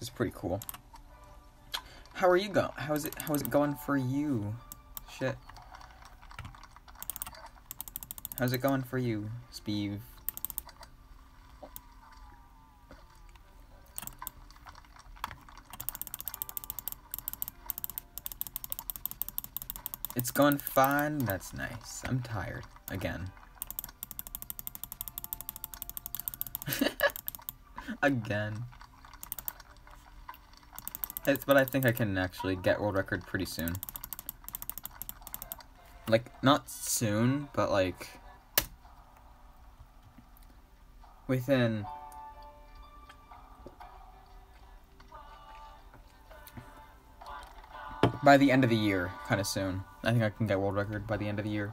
which is pretty cool. How are you going? How is it? How is it going for you? Shit. How's it going for you, Steve? It's going fine. That's nice. I'm tired again. again. It's, but I think I can actually get world record pretty soon. Like, not soon, but like... Within... By the end of the year, kind of soon. I think I can get world record by the end of the year.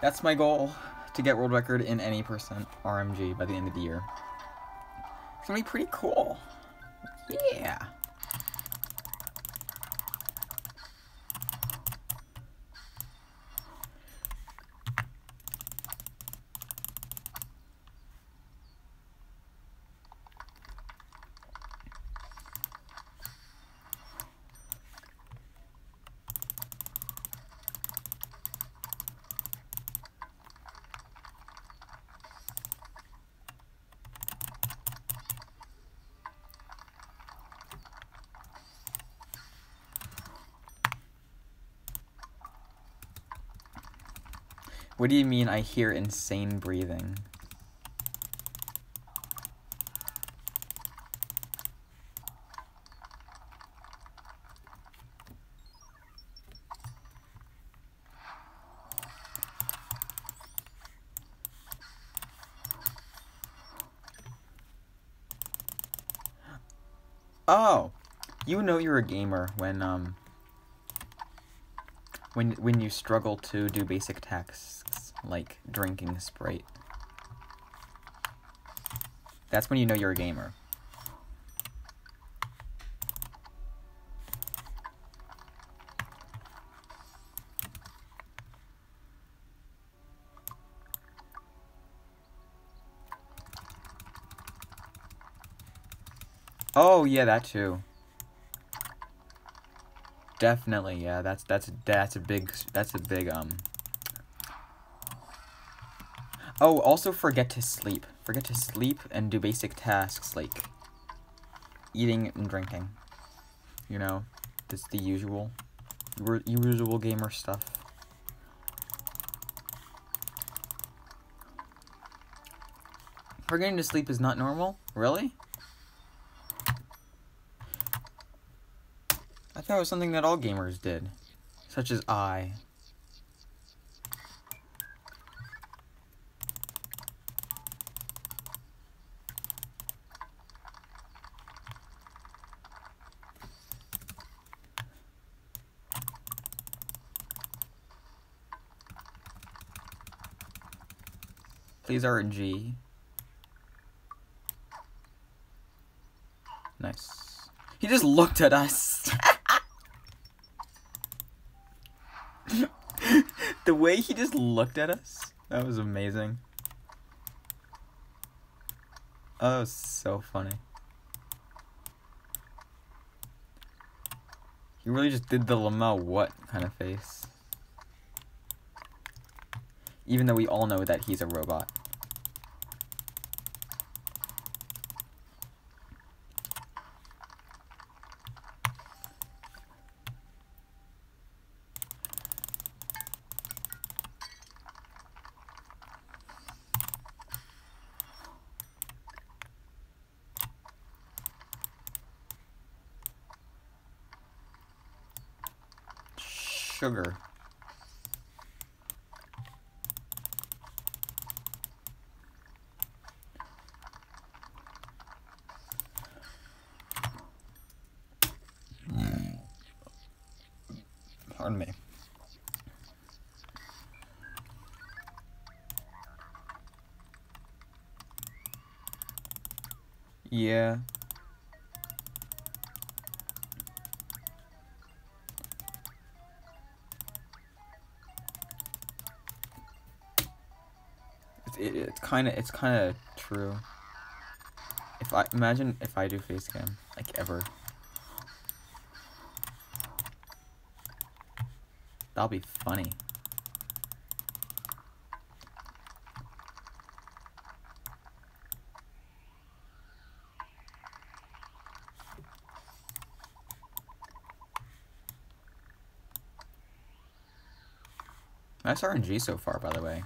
That's my goal, to get world record in any percent RMG by the end of the year. It's gonna be pretty cool. Yeah. What do you mean I hear insane breathing? Oh, you know you're a gamer when um when when you struggle to do basic tasks like drinking Sprite. That's when you know you're a gamer. Oh, yeah, that too. Definitely, yeah. That's that's that's a big that's a big um. Oh, also forget to sleep. Forget to sleep and do basic tasks like eating and drinking. You know, that's the usual, usual gamer stuff. Forgetting to sleep is not normal? Really? It was something that all gamers did, such as I. Please RNG. Nice. He just looked at us. the way he just looked at us, that was amazing. Oh, was so funny. He really just did the Lamau what kind of face. Even though we all know that he's a robot. Sugar. Pardon me. Yeah. It, it's kind of it's kind of true. If I imagine if I do face cam, like ever. That'll be funny. Nice RNG so far, by the way.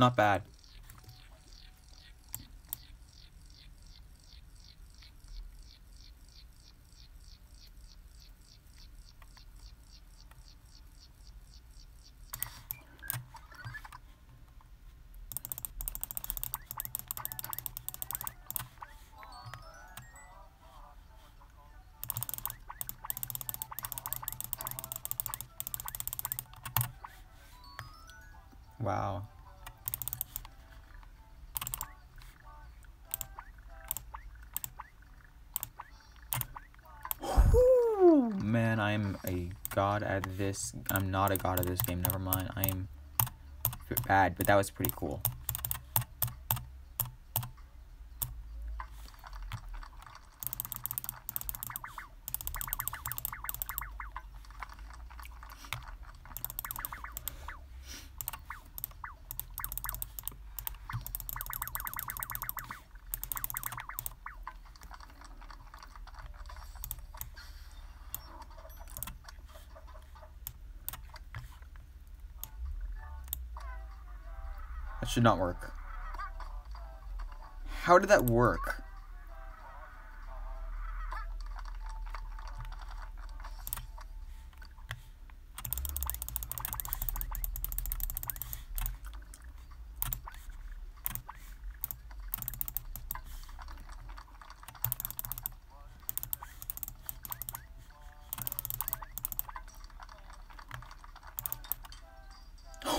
Not bad. I'm a god at this. I'm not a god at this game. Never mind. I am bad, but that was pretty cool. That should not work. How did that work?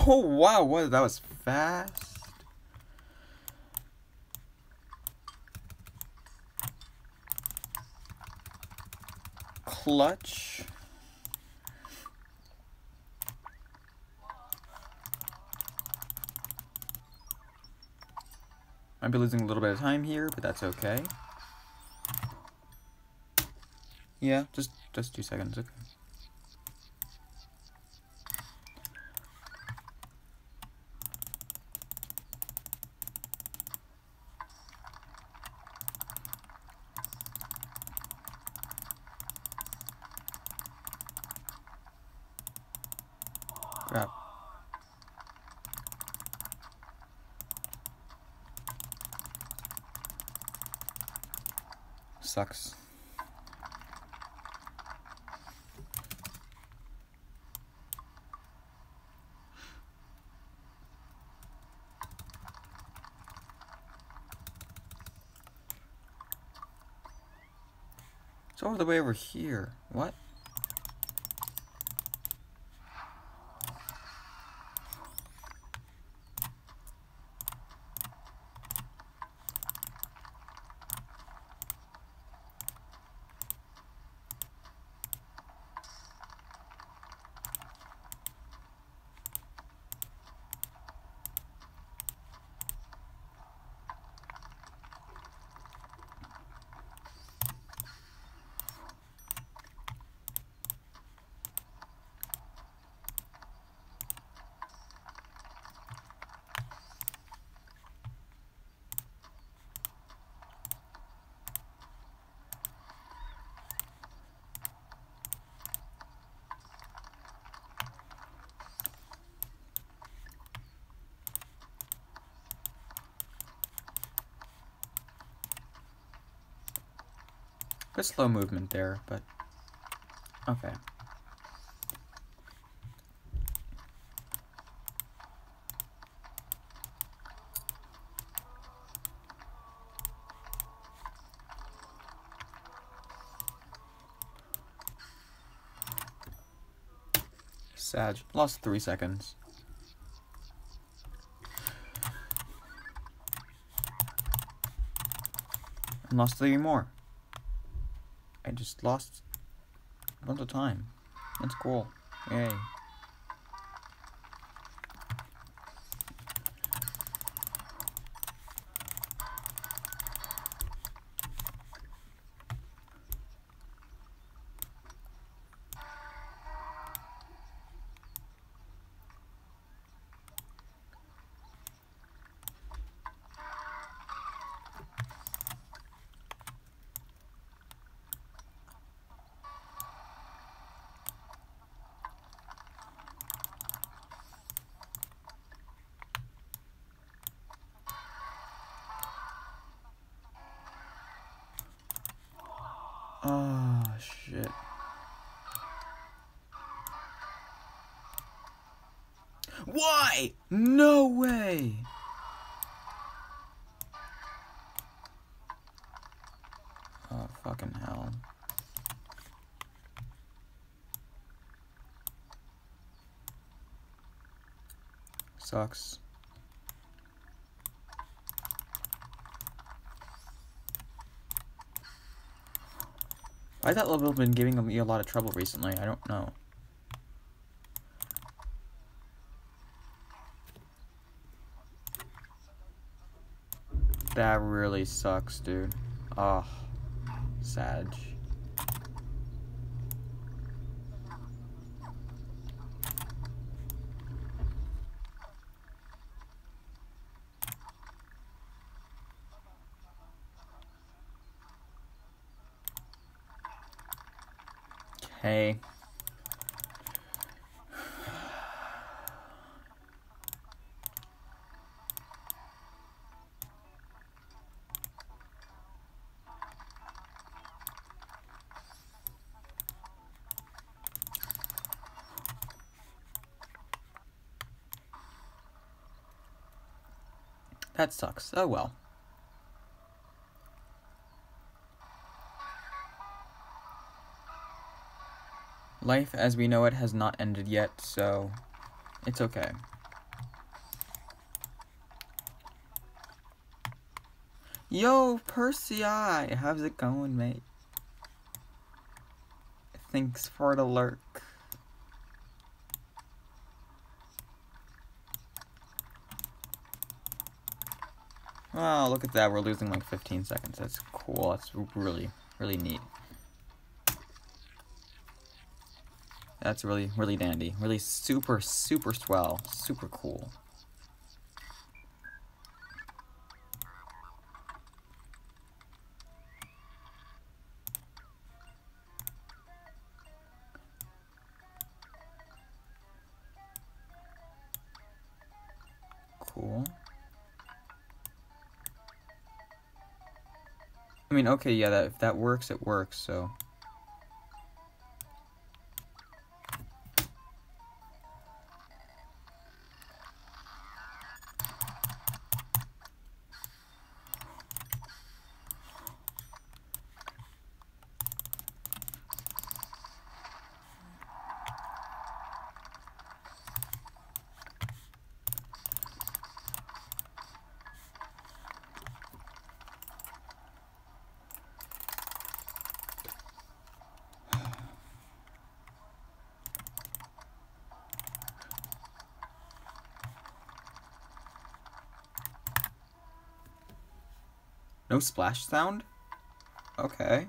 Oh wow, what that was fast. Clutch. Might be losing a little bit of time here, but that's okay. Yeah, just just two seconds, okay. Crap. Sucks. It's all the way over here. What? Slow movement there, but okay. Sag. Lost three seconds. And lost three more. Just lost a bunch of time. That's cool. Yay. Oh, shit. Why? No way! Oh, fucking hell. Sucks. Why that level been giving me a lot of trouble recently? I don't know. That really sucks, dude. Ah, oh, Sag. Okay. That sucks. Oh well. Life as we know it has not ended yet, so it's okay. Yo, Percy I, how's it going, mate? Thanks for the lurk. Oh, look at that. We're losing like 15 seconds. That's cool. That's really, really neat. That's really, really dandy. Really super, super swell. Super cool. Cool. I mean, okay, yeah, that if that works, it works, so... No splash sound? Okay.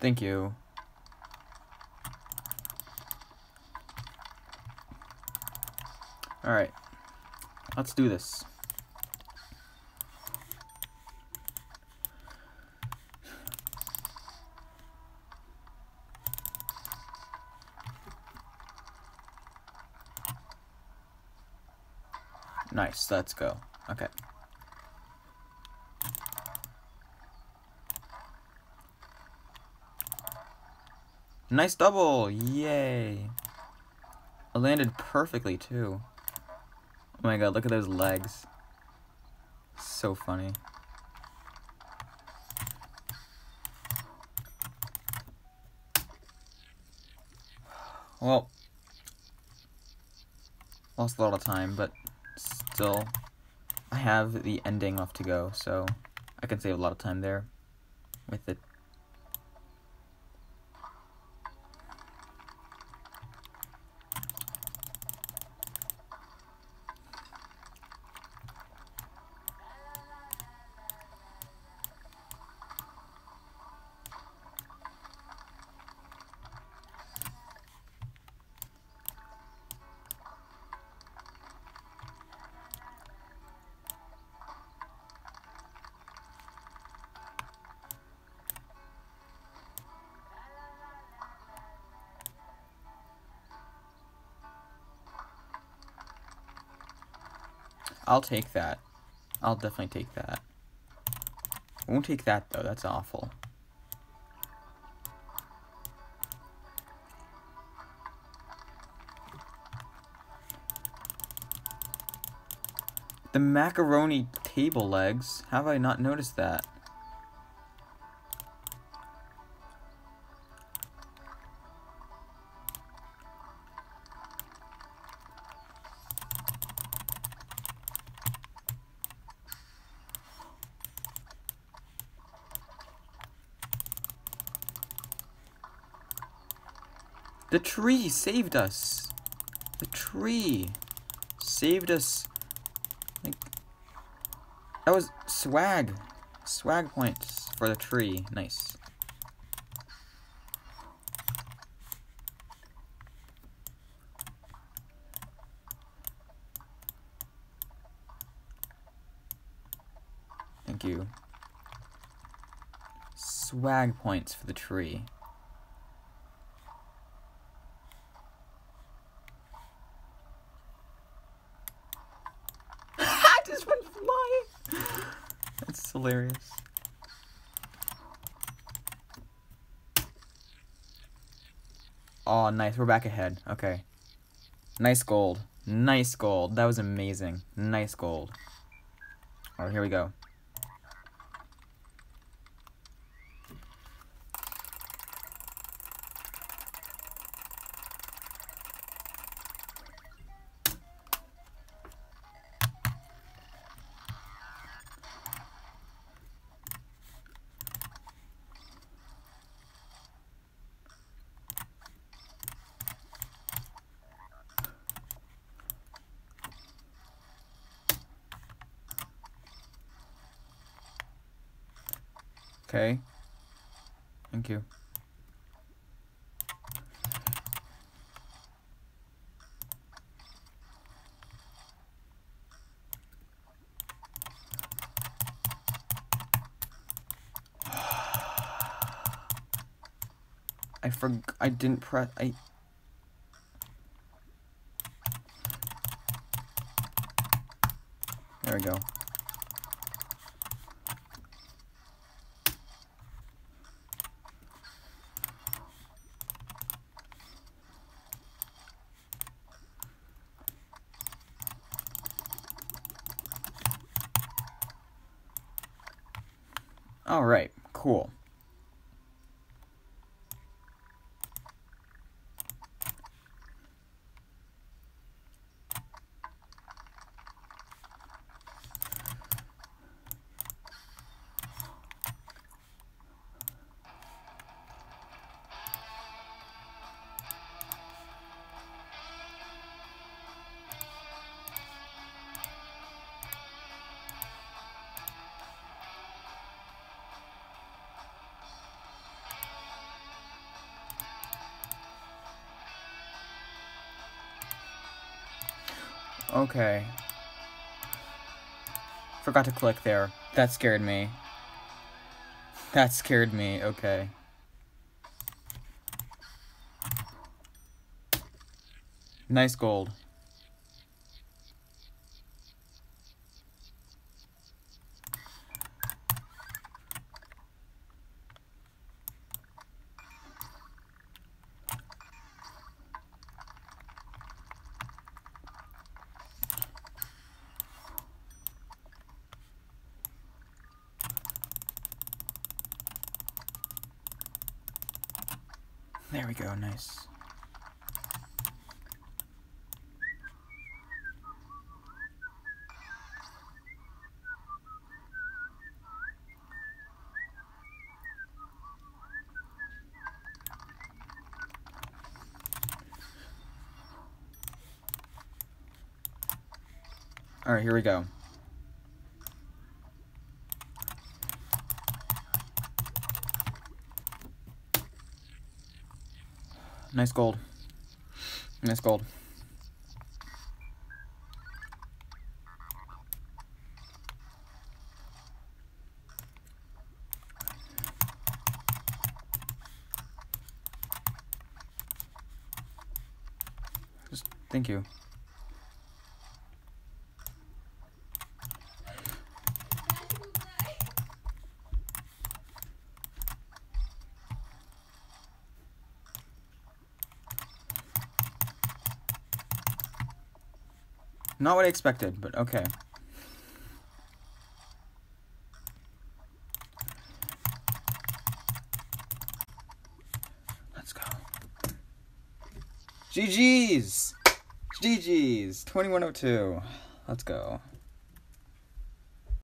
Thank you. Alright. Let's do this. Nice, let's go. Okay. Nice double! Yay! It landed perfectly, too. Oh my god, look at those legs. So funny. Well, lost a lot of time, but still, I have the ending left to go, so I can save a lot of time there with it. I'll take that. I'll definitely take that. Won't take that, though. That's awful. The macaroni table legs. How have I not noticed that? The tree saved us. The tree saved us. Like, that was swag. Swag points for the tree. Nice. Thank you. Swag points for the tree. Hilarious. Oh, nice. We're back ahead. Okay. Nice gold. Nice gold. That was amazing. Nice gold. Alright, here we go. Okay. Thank you. I forg I didn't press I There we go. All right, cool. Okay. Forgot to click there. That scared me. That scared me, okay. Nice gold. There we go, nice. Alright, here we go. Nice gold. Nice gold. Just thank you. Not what I expected, but okay. Let's go. GG's! GG's! 2102. Let's go.